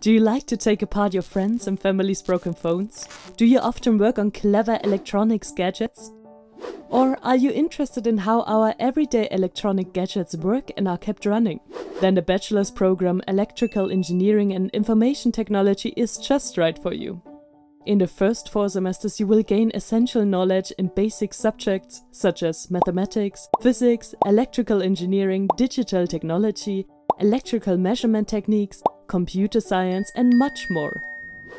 Do you like to take apart your friends and family's broken phones? Do you often work on clever electronics gadgets? Or are you interested in how our everyday electronic gadgets work and are kept running? Then the bachelor's program Electrical Engineering and Information Technology is just right for you. In the first four semesters, you will gain essential knowledge in basic subjects such as mathematics, physics, electrical engineering, digital technology, electrical measurement techniques, computer science, and much more.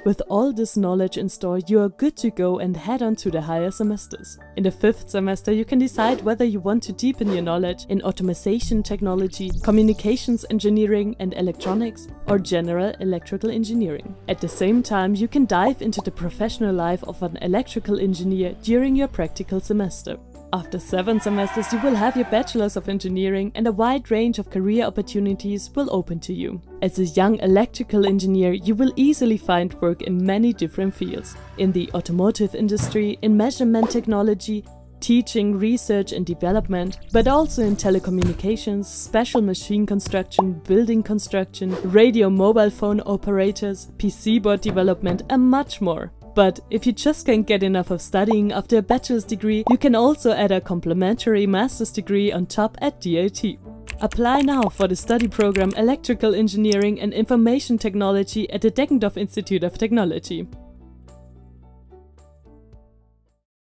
With all this knowledge in store, you are good to go and head on to the higher semesters. In the fifth semester, you can decide whether you want to deepen your knowledge in automation technology, communications engineering and electronics, or general electrical engineering. At the same time, you can dive into the professional life of an electrical engineer during your practical semester. After seven semesters, you will have your Bachelor's of Engineering and a wide range of career opportunities will open to you. As a young electrical engineer, you will easily find work in many different fields. In the automotive industry, in measurement technology, teaching, research and development, but also in telecommunications, special machine construction, building construction, radio mobile phone operators, PC board development and much more. But if you just can't get enough of studying after a bachelor's degree, you can also add a complementary master's degree on top at DIT. Apply now for the study program Electrical Engineering and Information Technology at the Deggendorf Institute of Technology.